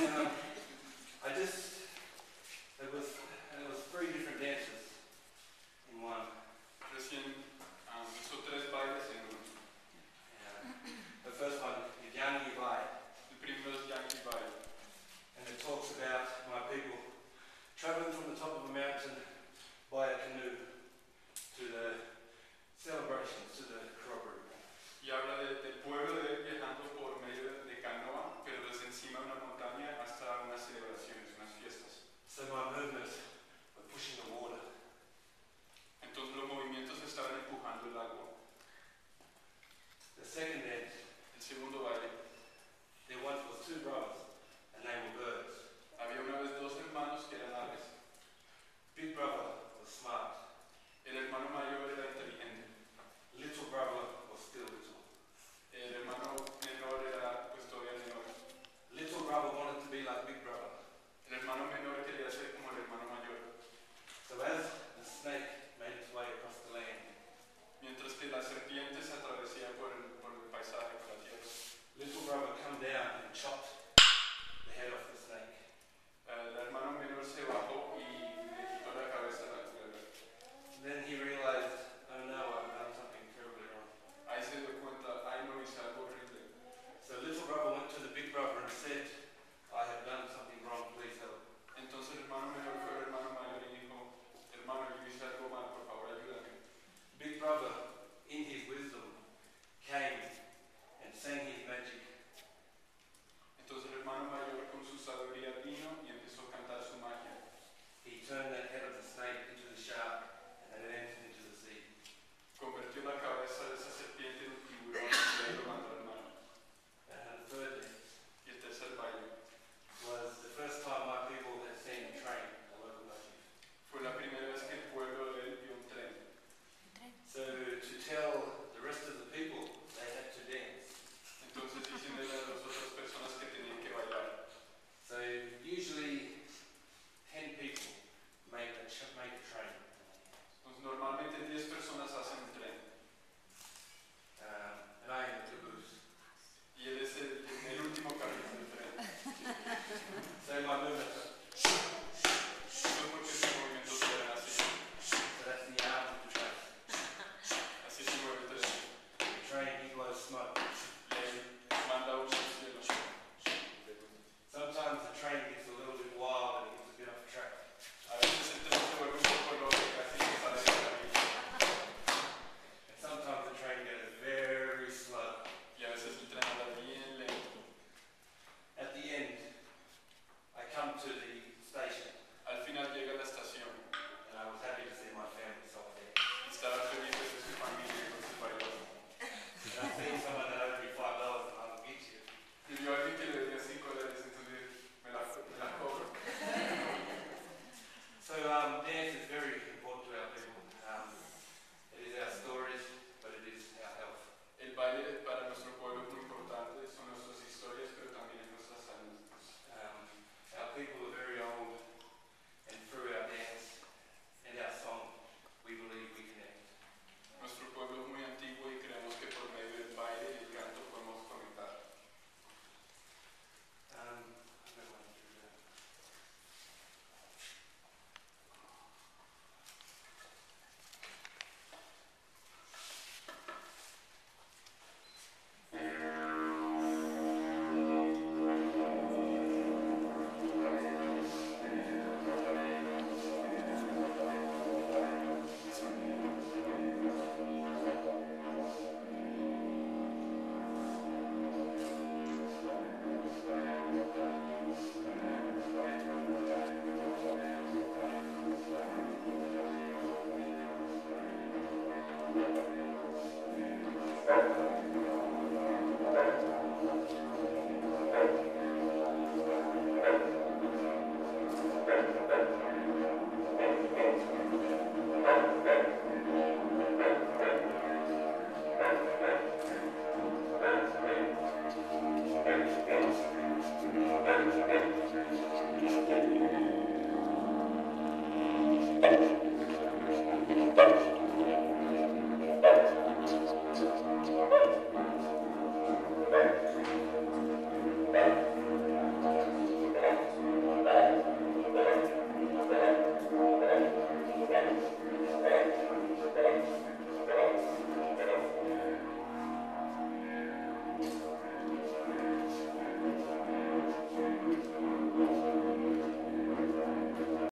Yeah.